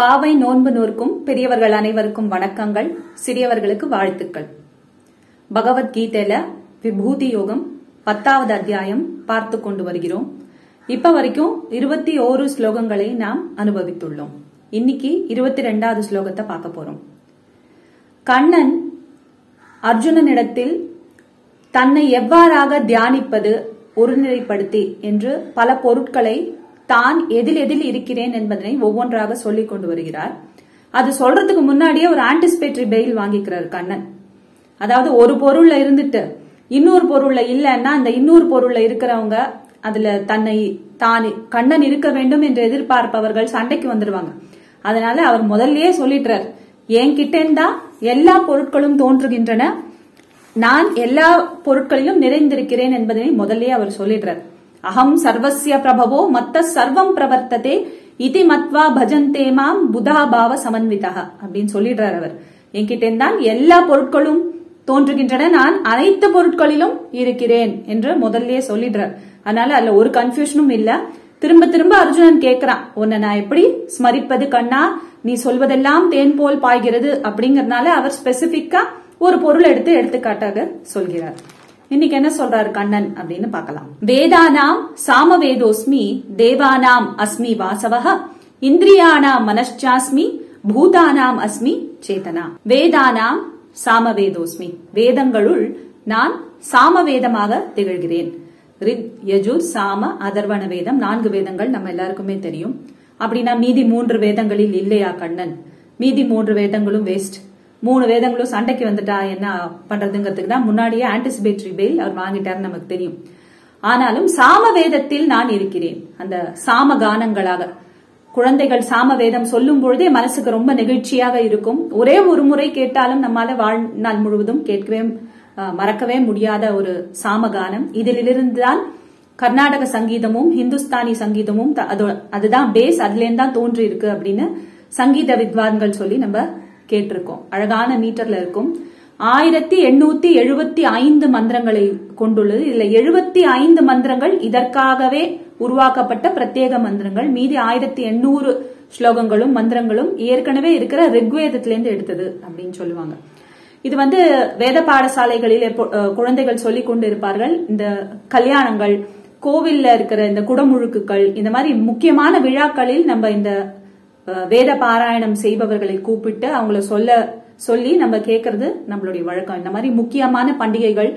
பாவை நோன்பு நோர்க்கும் பெரியவர்கள் அனைவருக்கும் வணக்கங்கள் சிறியவர்களுக்கு வாழ்த்துக்கள். பகவத்கீதையில விபூதி யோகம் பத்தாவது அத்தியாயம் பார்த்து கொண்டு வருகிறோம். இப்ப வரைக்கும் இருபத்தி ஓரு ஸ்லோகங்களை நாம் அனுபவித்துள்ளோம். இன்னைக்கு இருபத்தி ரெண்டாவது ஸ்லோகத்தை பார்க்க போறோம். கண்ணன் அர்ஜுனனிடத்தில் தன்னை எவ்வாறாக தியானிப்பது ஒருநிலைப்படுத்தி என்று பல பொருட்களை தான் எதில் எதில் இருக்கிறேன் என்பதனை ஒவ்வொன்றாக சொல்லிக் கொண்டு வருகிறார். அது சொல்றதுக்கு முன்னாடியே ஒரு ஆன்டிசிபேட்டரி பெயில் வாங்கிக்கிறார் கண்ணன். அதாவது ஒரு பொருள்ல இருந்துட்டு இன்னொரு பொருள்ல இல்லைன்னா அந்த இன்னொரு பொருள்ல இருக்கிறவங்க அதுல தன்னை தான் கண்ணன் இருக்க வேண்டும் என்று எதிர்பார்ப்பவர்கள் சண்டைக்கு வந்துருவாங்க. அதனால அவர் முதல்லயே சொல்லிட்டார் என்கிட்டேந்தா எல்லா பொருட்களும் தோன்றுகின்றன. நான் எல்லா பொருட்களிலும் நிறைந்திருக்கிறேன் என்பதனை முதல்லயே அவர் சொல்லிடுறார். அகம் சர்வசிய பிரபவோ மத்த சர்வம் பிரவர்த்ததே இதி மத்வா பஜந்தே மாம் புதா பாவ சமன்விதா அப்படின்னு சொல்லிடுறார் அவர். என்கிட்ட எல்லா பொருட்களும் தோன்றுகின்றன. நான் அனைத்து பொருட்களிலும் இருக்கிறேன் என்று முதல்லயே சொல்லிடுறார். அதனால அதுல ஒரு கன்ஃபியூஷனும் இல்ல. திரும்ப திரும்ப அர்ஜுனன் கேக்குறான். உன்னை நான் எப்படி ஸ்மரிப்பது கண்ணா? நீ சொல்வதெல்லாம் தேன் போல் பாய்கிறது. அப்படிங்கறதுனால அவர் ஸ்பெசிபிக்கா ஒரு பொருள் எடுத்து எடுத்துக்காட்டாக சொல்கிறார். இன்னைக்கு என்ன சொல்றாரு கண்ணன் அப்படின்னு பார்க்கலாம். வேதானாம் சாமவேதோஸ்மி தேவானாம் அஸ்மி வாசவக இந்திரியானாம் மனச்சாஸ்மி பூதானாம் அஸ்மி சேதனா வேதானாம் சாமவேதோஸ்மி. வேதங்களுள் நான் சாமவேதமாக திகழ்கிறேன். ரித் யஜு சாம அதர்வண வேதம். நான்கு வேதங்கள் நம்ம எல்லாருக்குமே தெரியும். அப்படின்னா மீதி மூன்று வேதங்களில் இல்லையா கண்ணன்? மீதி மூன்று வேதங்களும் வேஸ்ட் மூணு வேதங்களும் சண்டைக்கு வந்துட்டா என்ன பண்றதுங்கிறதுக்கு தான் முன்னாடியே ஆன்டிசிபேட்டரி பெயில் அவர் வாங்கிட்டாருன்னு நமக்கு தெரியும். ஆனாலும் சாம வேதத்தில் நான் இருக்கிறேன். அந்த சாம கானங்களாக குழந்தைகள் சாம வேதம் சொல்லும் பொழுதே மனசுக்கு ரொம்ப நெகிழ்ச்சியாக இருக்கும். ஒரே ஒரு முறை கேட்டாலும் நம்மால வாழ்நாள் முழுவதும் கேட்கவே மறக்கவே முடியாத ஒரு சாமகானம் இதிலிருந்துதான் கர்நாடக சங்கீதமும் ஹிந்துஸ்தானி சங்கீதமும் அதுதான் பேஸ் அதுலேருந்து தான் தோன்றி இருக்கு அப்படின்னு சங்கீத வித்வான்கள் சொல்லி நம்ம கேட்டிருக்கோம். அழகான மீட்டர்ல இருக்கும். ஆயிரத்தி எண்ணூத்தி எழுபத்தி ஐந்து மந்திரங்களை கொண்டுள்ளது. இதுல எழுபத்தி ஐந்து மந்திரங்கள் இதற்காகவே உருவாக்கப்பட்ட பிரத்யேக மந்திரங்கள். மீதி ஆயிரத்தி எண்ணூறு ஸ்லோகங்களும் மந்திரங்களும் ஏற்கனவே இருக்கிற ரிக்வேதத்திலேருந்து எடுத்தது அப்படின்னு சொல்லுவாங்க. இது வந்து வேத பாடசாலைகளில் குழந்தைகள் சொல்லிக் கொண்டு இருப்பார்கள் இந்த கல்யாணங்கள் கோவில்ல இருக்கிற இந்த குடமுழுக்குகள் இந்த மாதிரி முக்கியமான விழாக்களில் நம்ம இந்த வேத பாராயணம் செய்பவர்களை கூப்பிட்டு அவங்கள சொல்ல சொல்லி நம்ம கேட்கறது நம்மளுடைய வழக்கம். இந்த மாதிரி முக்கியமான பண்டிகைகள்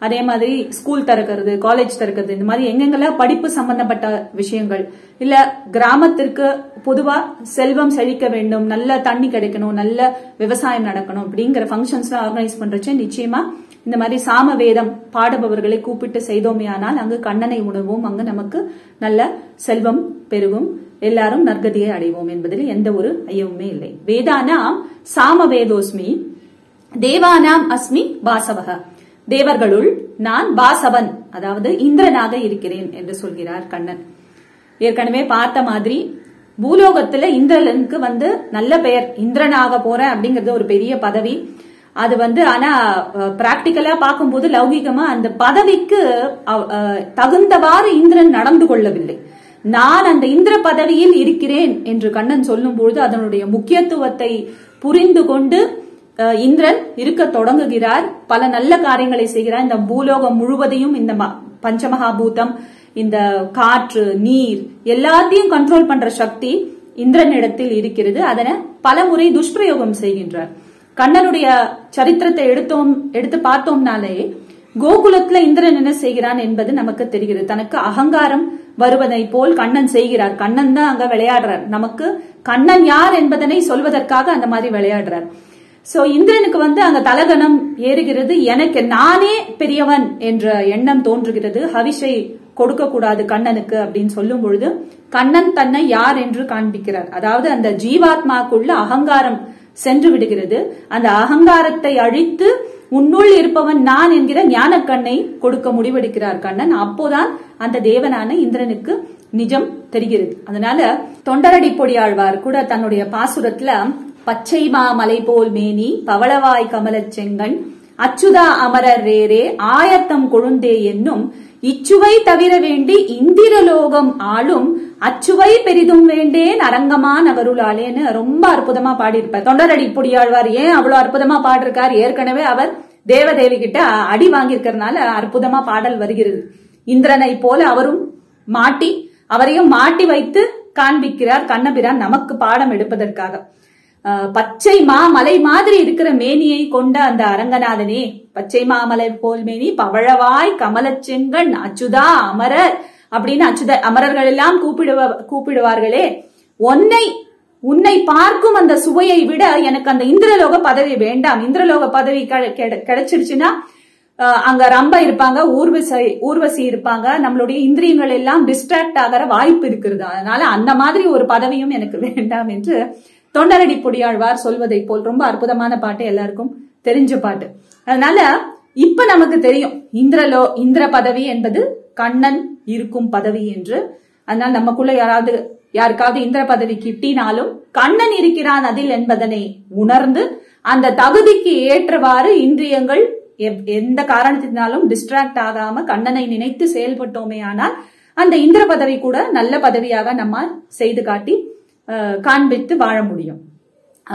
அதே மாதிரி ஸ்கூல் திறக்கிறது காலேஜ் திறக்கிறது இந்த மாதிரி எங்கெங்கெல்லாம் படிப்பு சம்பந்தப்பட்ட விஷயங்கள் இல்ல கிராமத்திற்கு பொதுவா செல்வம் செழிக்க வேண்டும் நல்ல தண்ணி கிடைக்கணும் நல்ல விவசாயம் நடக்கணும் அப்படிங்கிற ஃபங்க்ஷன்ஸ் ஆர்கனைஸ் பண்றச்சு நிச்சயமா இந்த மாதிரி சாம வேதம் பாடுபவர்களை கூப்பிட்டு செய்தோமே ஆனால் அங்கு கண்ணனை உணவும் அங்கு நமக்கு நல்ல செல்வம் பெருகும். எல்லாரும் நற்கதியை அடைவோம் என்பதில் எந்த ஒரு ஐயமுமே இல்லை. வேதானாம் சாம வேதோஸ்மி தேவானாம் அஸ்மி பாசவக தேவர்களுள் நான் பாசவன் அதாவது இந்திரனாக இருக்கிறேன் என்று சொல்கிறார் கண்ணன். ஏற்கனவே பார்த்த மாதிரி பூலோகத்துல இந்திரனுக்கு வந்து நல்ல பெயர் இந்திரனாக போற அப்படிங்கிறது ஒரு பெரிய பதவி. அது வந்து ஆனா பிராக்டிக்கலா பார்க்கும்போது லௌகிகமா அந்த பதவிக்கு தகுந்தவாறு இந்திரன் நடந்து கொள்ளவில்லை. நான் அந்த இந்திர பதவியில் இருக்கிறேன் என்று கண்ணன் சொல்லும் பொழுது அதனுடைய முக்கியத்துவத்தை புரிந்து கொண்டு இந்திரன் இருக்க தொடங்குகிறார். பல நல்ல காரியங்களை செய்கிறார். இந்த பூலோகம் முழுவதையும் இந்த பஞ்சமகாபூதம் இந்த காற்று நீர் எல்லாத்தையும் கண்ட்ரோல் பண்ற சக்தி இந்திரனிடத்தில் இருக்கிறது. அதனை பல முறை துஷ்பிரயோகம் செய்கின்றார். கண்ணனுடைய சரித்திரத்தை எடுத்தோம் எடுத்து பார்த்தோம்னாலே கோகுலத்துல இந்திரன் என்ன செய்கிறான் என்பது நமக்கு தெரிகிறது. தனக்கு அகங்காரம் வருவதை போல் கண்ணன் செய்கிறார். கண்ணன் தான் அங்க விளையாடுறார். நமக்கு கண்ணன் யார் என்பதனை சொல்வதற்காக அந்த மாதிரி விளையாடுறார். சோ இந்திரனுக்கு வந்து அங்க தலகணம் ஏறுகிறது. எனக்கு நானே பெரியவன் என்ற எண்ணம் தோன்றுகிறது. ஹவிஷை கொடுக்க கூடாது கண்ணனுக்கு அப்படின்னு சொல்லும் பொழுது கண்ணன் தன்னை யார் என்று காண்பிக்கிறார். அதாவது அந்த ஜீவாத்மாக்குள்ள அகங்காரம் சென்று விடுகிறது. அந்த அகங்காரத்தை அழித்து உன்னுள் இருப்பவன் நான் என்கிற ஞானக்கண்ணை கொடுக்க முடிவெடுக்கிறார் கண்ணன். அப்போதான் அந்த தேவனான இந்திரனுக்கு நிஜம் தெரிகிறது. அதனால தொண்டரடி பொடியாழ்வார் கூட தன்னுடைய பாசுரத்துல பச்சை மாமலை போல் மேனி பவளவாய் கமலச் செங்கன் அச்சுதா அமரர் ரேரே ஆயத்தம் கொழுந்தே என்னும் இச்சுவை தவிர வேண்டி இந்திரலோகம் ஆளும் அச்சுவை பெரிதும் வேண்டேன் அரங்கமான் அவருளாலேன்னு ரொம்ப அற்புதமா பாடியிருப்பார். தொண்டரடி புடியாழ்வார் ஏன் அவ்வளவு அற்புதமா பாடிருக்கார்? ஏற்கனவே அவர் தேவதேவி கிட்ட அடி வாங்கியிருக்கிறதுனால அற்புதமா பாடல் வருகிறது. இந்திரனை போல அவரும் மாட்டி அவரையும் மாட்டி வைத்து காண்பிக்கிறார் கண்ணபிரான் நமக்கு பாடம் எடுப்பதற்காக. பச்சை மாமலை மாதிரி இருக்கிற மேனியை கொண்ட அந்த அரங்கநாதனே. பச்சை மாமலை போல் மேனி பவழவாய் கமலச்செங்கன் அச்சுதா அமரர் அப்படின்னு அச்சுத அமரர்கள் எல்லாம் கூப்பிடுவ கூப்பிடுவார்களே. உன்னை உன்னை பார்க்கும் அந்த சுவையை விட எனக்கு அந்த இந்திரலோக பதவி வேண்டாம். இந்திரலோக பதவி கிடைச்சிருச்சுன்னா அஹ், அங்க ரம்ப இருப்பாங்க ஊர்வசி ஊர்வசி இருப்பாங்க. நம்மளுடைய இந்திரியங்கள் எல்லாம் டிஸ்ட்ராக்ட் ஆகிற வாய்ப்பு இருக்கிறது. அதனால அந்த மாதிரி ஒரு பதவியும் எனக்கு வேண்டாம் என்று தொண்டரடி பொடியாழ்வார் சொல்வதை போல் ரொம்ப அற்புதமான பாட்டு எல்லாருக்கும் தெரிஞ்ச பாட்டு. அதனால இப்ப நமக்கு தெரியும் இந்திரலோ இந்திர பதவி என்பது கண்ணன் இருக்கும் பதவி என்று. அதனால் நமக்குள்ள யாராவது யாருக்காவது இந்திர பதவி கிட்டினாலும் கண்ணன் இருக்கிறான் அதில் என்பதனை உணர்ந்து அந்த தகுதிக்கு ஏற்றவாறு இந்திரியங்கள் எந்த காரணத்தினாலும் டிஸ்ட்ராக்ட் ஆகாம கண்ணனை நினைத்து செயல்பட்டோமே ஆனால் அந்த இந்திர பதவி கூட நல்ல பதவியாக நம்ம செய்து காட்டி காண்பித்து வாழ முடியும்.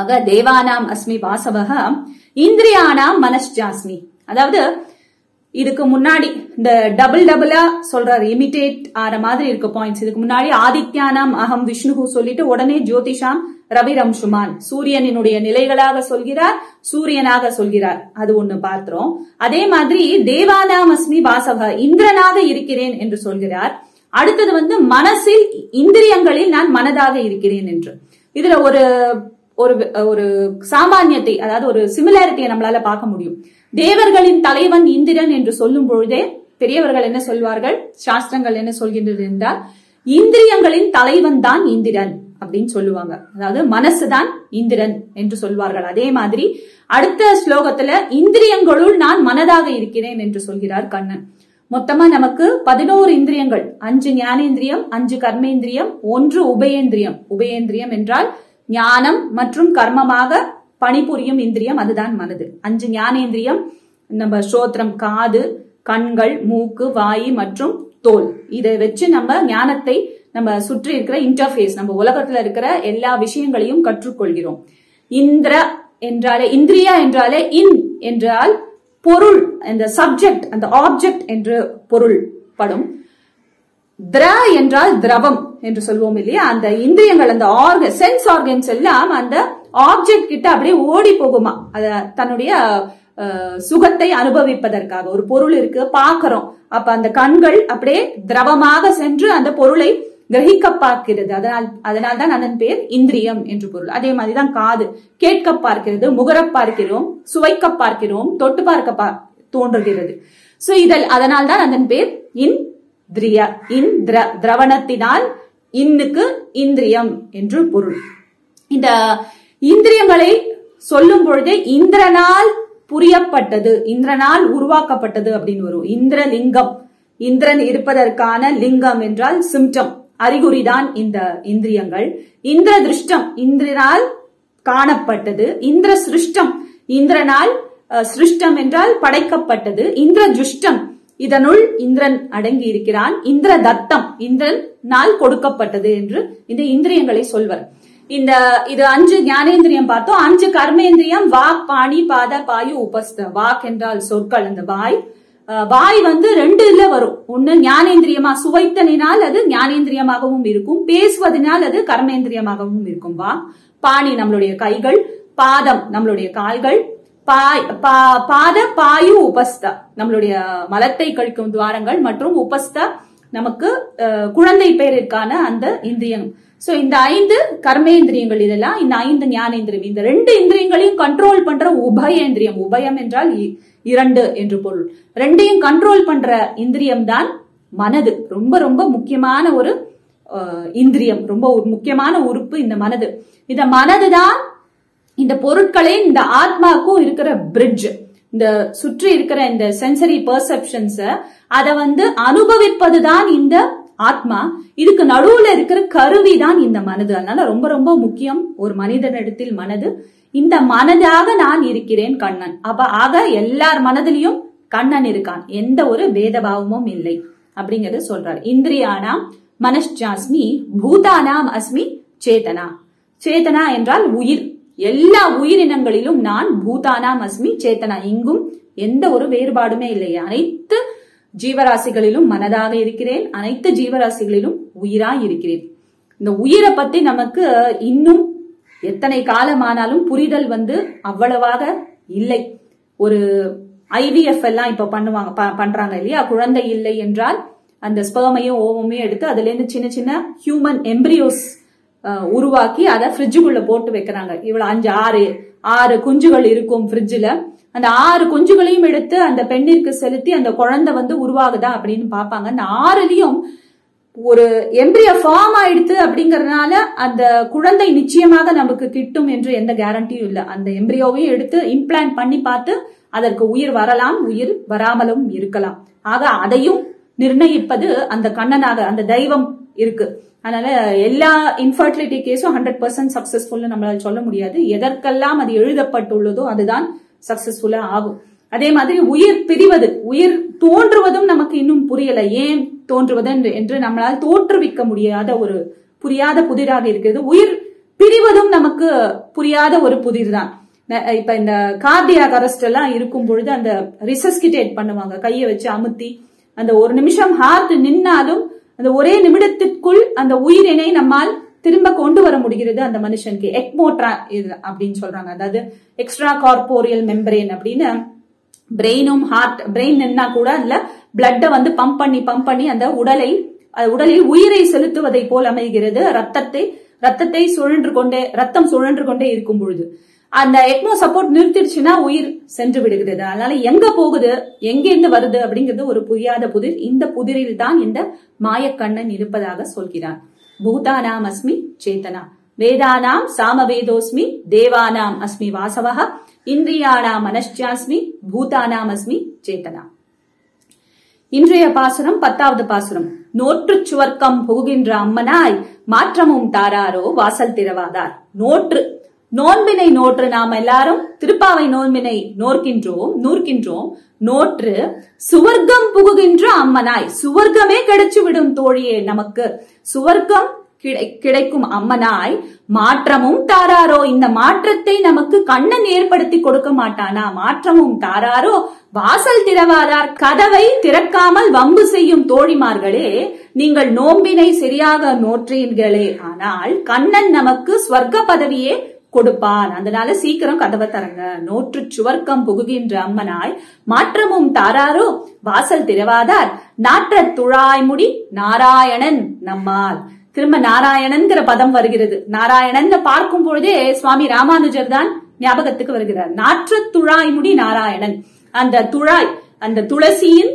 ஆக தேவானாம் அஸ்மி வாசவக இந்திரியானாம் மனஸ்ஜாஸ்மி அதாவது இதுக்கு முன்னாடி இந்த டபுள் டபுளா சொல்றாரு இமிடேட் ஆற மாதிரி இருக்க பாயிண்ட்ஸ் இதுக்கு முன்னாடி ஆதித்யானாம் அகம் விஷ்ணுகு சொல்லிட்டு உடனே ஜோதிஷாம் ரவிரம்சுமான் சூரியனினுடைய நிலைகளாக சொல்கிறார் சூரியனாக சொல்கிறார். அது ஒண்ணு பார்க்கிறோம் அதே மாதிரி தேவானாம் அஸ்மி வாசவ இந்திரனாக இருக்கிறேன் என்று சொல்கிறார். அடுத்தது வந்து மனசில் இந்திரியங்களில் நான் மனதாக இருக்கிறேன் என்று. இதுல ஒரு ஒரு ஒரு சாமானியத்தை அதாவது ஒரு சிமிலாரிட்டியை நம்மளால பார்க்க முடியும். தேவர்களின் தலைவன் இந்திரன் என்று சொல்லும் பொழுதே பெரியவர்கள் என்ன சொல்வார்கள்? சாஸ்திரங்கள் என்ன சொல்கின்றது என்றால் இந்திரியங்களின் தலைவன் தான் இந்திரன் அப்படின்னு சொல்லுவாங்க. அதாவது மனசுதான் இந்திரன் என்று சொல்வார்கள். அதே மாதிரி அடுத்த ஸ்லோகத்துல இந்திரியங்களுள் நான் மனதாக இருக்கிறேன் என்று சொல்கிறார் கண்ணன். மொத்தமா நமக்கு பதினோரு இந்திரியங்கள். அஞ்சு ஞானேந்திரியம் அஞ்சு கர்மேந்திரியம் ஒன்று உபயேந்திரியம். உபயேந்திரியம் என்றால் ஞானம் மற்றும் கர்மமாக பணிபுரியும் இந்திரியம் அதுதான் மனது. அஞ்சு ஞானேந்திரியம் நம்ம ஸ்ரோத்திரம் காது கண்கள் மூக்கு வாய் மற்றும் தோல். இதை வச்சு நம்ம ஞானத்தை நம்ம சுற்றி இருக்கிற இன்டர்ஃபேஸ் நம்ம உலகத்துல இருக்கிற எல்லா விஷயங்களையும் கற்றுக்கொள்கிறோம். இந்திர என்றாலே இந்திரியா என்றாலே இன் என்றால் பொருள் அந்த சப்ஜெக்ட் அந்த ஆப்ஜெக்ட் என்று பொருள் படும் திர என்றால் திரவம் என்று சொல்வோம் இல்லையா? அந்த இந்திரியங்கள் அந்த ஆர்க சென்ஸ் ஆர்கன்ஸ் எல்லாம் அந்த ஆப்ஜெக்ட் கிட்ட அப்படியே ஓடி போகுமா? அத தன்னுடைய சுகத்தை அனுபவிப்பதற்காக. ஒரு பொருள் இருக்கு பாக்குறோம் அப்ப அந்த கண்கள் அப்படியே திரவமாக சென்று அந்த பொருளை கிரகிக்க பார்க்கிறது அதனால் அதனால் தான் அதன் பெயர் இந்திரியம் என்று பொருள். அதே மாதிரிதான் காது. கேட்க பார்க்கிறது முகர பார்க்கிறோம் சுவைக்க பார்க்கிறோம் தொட்டு பார்க்க பா- தோன்றுகிறது. சோ இதல் அதனால் தான் அதன் பேர் இந்திரிய இந்திர திரவணத்தினால் இன்னுக்கு இந்திரியம் என்று பொருள். இந்த இந்திரியங்களை சொல்லும் பொழுதே இந்திரனால் புரியப்பட்டது இந்திரனால் உருவாக்கப்பட்டது அப்படின்னு வரும். இந்திரலிங்கம். இந்திரன் இருப்பதற்கான லிங்கம் என்றால் சிம்டம். அறிகுறிதான் இந்த இந்திரியங்கள். இந்திர திருஷ்டம் இந்திரனால் காணப்பட்டது. இந்திர சிருஷ்டம் இந்திரனால் சிருஷ்டம் என்றால் படைக்கப்பட்டது. இந்திர ஜுஷ்டம் இதனுள் இந்திரன் அடங்கி இருக்கிறான் இந்திர தத்தம் இந்திரனால் கொடுக்கப்பட்டது என்று இந்த இந்திரியங்களை சொல்வர். இந்த இது அஞ்சு ஞானேந்திரியம் பார்த்தோம். அஞ்சு கர்மேந்திரியம் வாக் பாணி பாத பாயு உபஸ்த. வாக் என்றால் சொற்கள். அந்த வாய் வாய் வந்து ரெண்டு வரும். ஒண்ணு ஞானேந்திரியமா சுவைத்தனினால் அது ஞானேந்திரியமாகவும் இருக்கும். பேசுவதனால் அது கர்மேந்திரியமாகவும் இருக்கும். வா. பாணி நம்மளுடைய கைகள் பாதம் நம்மளுடைய கால்கள் பாய் பாத பாயு உபஸ்த நம்மளுடைய மலத்தை கழிக்கும் துவாரங்கள் மற்றும் உபஸ்த நமக்கு அஹ், குழந்தை பேரிற்கான அந்த இந்திரியம். சோ இந்த ஐந்து கர்மேந்திரியங்கள் இதெல்லாம் இந்த ஐந்து ஞானேந்திரியம் இந்த ரெண்டு இந்திரியங்களையும் கண்ட்ரோல் பண்ற உபயேந்திரியம். உபயம் என்றால் இரண்டு என்று பொருள். ரெண்டையும் கண்ட்ரோல் பண்ற இந்திரியம் தான் மனது. ரொம்ப ரொம்ப முக்கியமான ஒரு அஹ், இந்திரியம். ரொம்ப முக்கியமான உறுப்பு இந்த மனது. இந்த மனதுதான் இந்த பொருட்களை இந்த ஆத்மாவுக்கும் இருக்கிற பிரிட்ஜ் இந்த சுற்றி இருக்கிற இந்த சென்சரி பர்செப்ஷன்ஸ அத வந்து அனுபவிப்பதுதான் இந்த ஆத்மா. இதுக்கு நடுவுல இருக்கிற கருவி தான் இந்த மனது. அதனால ரொம்ப ரொம்ப முக்கியம் ஒரு மனிதனிடத்தில் மனது. இந்த மனதாக நான் இருக்கிறேன் கண்ணன். அப்ப ஆக எல்லார் மனதிலையும் கண்ணன் இருக்கான். எந்த ஒரு பேதபாவமும் இல்லை. அப்படிங்கறத சொல்றாரு. இந்திரியானாம் மனஷ்சாஸ்மி பூதானாம் அஸ்மி சேதனா சேதனா என்றால் உயிர். எல்லா உயிரினங்களிலும் நான் பூதானாம் அஸ்மி சேத்தனா. இங்கும் எந்த ஒரு வேறுபாடுமே இல்லை. அனைத்து ஜீவராசிகளிலும் மனதாக இருக்கிறேன். அனைத்து ஜீவராசிகளிலும் உயிராய் இருக்கிறேன். இந்த உயிரை பத்தி நமக்கு இன்னும் எத்தனை காலமானாலும் புரிதல் வந்து அவ்வளவாக இல்லை. ஒரு ஐவிஎஃப் எல்லாம் இப்ப பண்ணுவாங்க ப- பண்றாங்க இல்லையா? குழந்தை இல்லை என்றால் அந்த ஸ்பெர்மையும் ஓவமையும் எடுத்து அதுல இருந்து சின்ன சின்ன ஹியூமன் எம்பிரியோஸ் உருவாக்கி அதை ஃப்ரிட்ஜுக்குள்ள போட்டு வைக்கிறாங்க. இவ்வளவு அஞ்சு ஆறு ஆறு குஞ்சுகள் இருக்கும் ஃப்ரிட்ஜில் அந்த ஆறு குஞ்சுகளையும் எடுத்து அந்த பெண்ணிற்கு செலுத்தி அந்த குழந்தை வந்து உருவாகுதா அப்படின்னு பார்ப்பாங்க. அந்த ஆறுலயும் ஒரு எம்பிரிய ஃபார்ம் ஆயிடுத்து அப்படிங்கறதுனால அந்த குழந்தை நிச்சயமாக நமக்கு கிட்டும் என்று எந்த கேரண்டியும் இல்லை. அந்த எம்பிரியோவையும் எடுத்து இம்ப்ளான்ட் பண்ணி பார்த்து அதற்கு உயிர் வரலாம் உயிர் வராமலும் இருக்கலாம். ஆக அதையும் நிர்ணயிப்பது அந்த கண்ணனாக அந்த தெய்வம் இருக்கு. அதனால எல்லா இன்ஃபர்டிலிட்டி கேஸும் ஹண்ட்ரட் பர்சன்ட் சக்சஸ்ஃபுல் நம்மளால சொல்ல முடியாது. எதற்கெல்லாம் அது எழுதப்பட்டுள்ளதோ அதுதான் சக்சஸ்ஃபுல்லா ஆகும். அதே மாதிரி உயிர் பிரிவது உயிர் தோன்றுவதும் நமக்கு இன்னும் புரியல. ஏன் தோன்றுவது என்று- என்று நம்மளால் தோற்றுவிக்க முடியாத ஒரு புரியாத புதிராக இருக்கிறது. உயிர் பிரிவதும் நமக்கு புரியாத ஒரு புதிர் தான் இப்ப இந்த கார்டியாக் அரெஸ்ட் எல்லாம் இருக்கும் பொழுது அந்த ரிசஸ்கிட்டேட் பண்ணுவாங்க. கையை வச்சு அமுத்தி அந்த ஒரு நிமிஷம் ஹார்ட் நின்னாலும் அந்த ஒரே நிமிடத்திற்குள் அந்த உயிரினை நம்மால் திரும்ப கொண்டு வர முடிகிறது அந்த மனுஷனுக்கு. எக்மோட்ரா இது அப்படின்னு சொல்றாங்க. அதாவது எக்ஸ்ட்ரா கார்போரியல் மெம்பரேன் அப்படின்னு பிரெயினும் ஹார்ட் பிரெயின் நின்னா கூட அதுல பிளட்டை வந்து பம்ப் பண்ணி பம்ப் பண்ணி அந்த உடலை உடலில் உயிரை செலுத்துவதை போல் அமைகிறது. ரத்தத்தை ரத்தத்தை சுழன்று கொண்டே ரத்தம் சுழன்று கொண்டே இருக்கும் பொழுது. அந்த எக்மோ சப்போர்ட் நிறுத்திடுச்சுன்னா உயிர் சென்று விடுகிறது. அதனால எங்க போகுது எங்கிருந்து வருது அப்படிங்கிறது ஒரு புரியாத புதிர். இந்த புதிரில் தான் இந்த மாயக்கண்ணன் இருப்பதாக சொல்கிறார். பூதானாம் அஸ்மி சேத்தனா. வேதானாம் சாமவேதோஸ்மி தேவானாம் அஸ்மி வாசவகா இந்திரியானாம் மனஷ்சாஸ்மி பூதானாம் அஸ்மி சேத்தனா. இன்றைய பாசுரம் பத்தாவது பாசுரம். நோற்று சுவர்க்கம் புகுகின்ற அம்மனாய் மாற்றமும் தாராரோ வாசல் திறவாதார். நோற்று. நோன்பினை நோற்று நாம் எல்லாரும் திருப்பாவை நோன்பினை நோர்க்கின்றோம் நூற்கின்றோம். நோற்று. சுவர்க்கம் புகுகின்ற அம்மனாய். சுவர்க்கமே கிடைச்சு விடும் தோழியே நமக்கு. சுவர்க்கம் கிடை- கிடைக்கும் அம்மனாய். மாற்றமும் தாராரோ. இந்த மாற்றத்தை நமக்கு கண்ணன் ஏற்படுத்தி கொடுக்க மாட்டானா? மாற்றமும் தாராரோ. வாசல் திறவாதார் கதவை திறக்காமல் வம்பு செய்யும் தோழிமார்களே நீங்கள் நோம்பினை சரியாக நோற்றீர்களே. ஆனால் கண்ணன் நமக்கு ஸ்வர்க்க பதவியே கொடுப்பான். அதனால சீக்கிரம் கதவை தரங்க நோற்று சுவர்க்கம் புகுகின்ற அம்மனாய் மாற்றமும் தாராரோ. வாசல் திறவாதார் நாற்ற துழாய்முடி நாராயணன் நம்மால். திரும்ப நாராயணன்கிற பதம் வருகிறது. நாராயணன் பார்க்கும் பொழுதே சுவாமி ராமானுஜர் தான் ஞாபகத்துக்கு வருகிறார். நாற்ற துழாய்முடி நாராயணன். அந்த துழாய் அந்த துளசியின்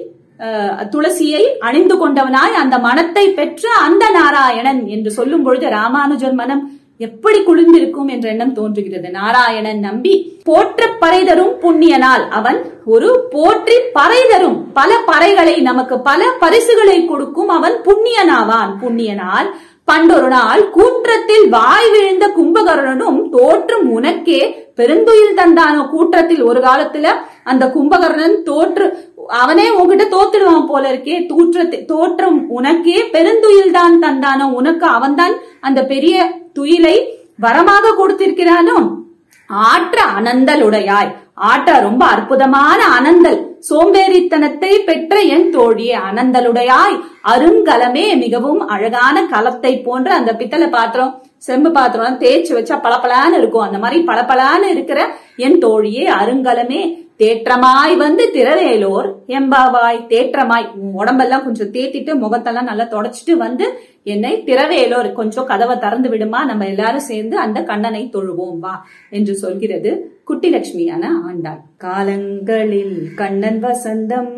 துளசியை அணிந்து கொண்டவனாய் அந்த மனத்தை பெற்ற அந்த நாராயணன் என்று சொல்லும் பொழுது ராமானுஜர் மனம் எப்படி குளிர்ந்திருக்கும் என்ற எண்ணம் தோன்றுகிறது. நாராயணன் நம்பி போற்ற பறைதரும் புண்ணியனால் அவன் ஒரு போற்றி பறைதரும். பல பறைகளை நமக்கு பல பரிசுகளை கொடுக்கும் அவன் புண்ணியனாவான். புண்ணியனால் பண்டொரு நாள் கூற்றத்தில் வாய் விழுந்த கும்பகர்ணனும் தோற்றும் உனக்கே பெருந்துயில் தந்தானோ கூற்றத்தில் ஒரு காலத்துல? அந்த கும்பகர்ணன் தோற்று அவனே உன்கிட்ட தோத்துடுவான் போல இருக்கே. தூற்றத்தை தோற்றம் உனக்கே பெருந்துயில் தான் தந்தானோ? உனக்கு அவன்தான் அந்த பெரிய துயிலை வரமாக கொடுத்திருக்கிறானோ? ஆற்ற அனந்தலுடையாய் ஆற்ற ரொம்ப அற்புதமான அனந்தல். சோம்பேறித்தனத்தை பெற்ற என் தோழியே அனந்தலுடையாய் அருங்கலமே மிகவும் அழகான கலத்தை போன்ற அந்த பித்தளை பாத்திரம் செம்பு பாத்திரம் தேய்ச்சி வச்சா பளபளான்னு இருக்கும். அந்த மாதிரி பளபளான்னு இருக்கிற என் தோழியே அருங்கலமே தேற்றமாய் வந்து திரவேலோர் எம்பாவாய் தேற்றமாய். உடம்பெல்லாம் கொஞ்சம் தேத்திட்டு முகத்தெல்லாம் நல்லா தொடச்சிட்டு வந்து என்னை திரவேலோர் கொஞ்சம் கதவை திறந்து விடுமா? நம்ம எல்லாரும் சேர்ந்து அந்த கண்ணனை தொழுவோம் வா என்று சொல்கிறது குட்டி லட்சுமியான ஆண்டாள். காலங்களில் கண்ணன் வசந்தம்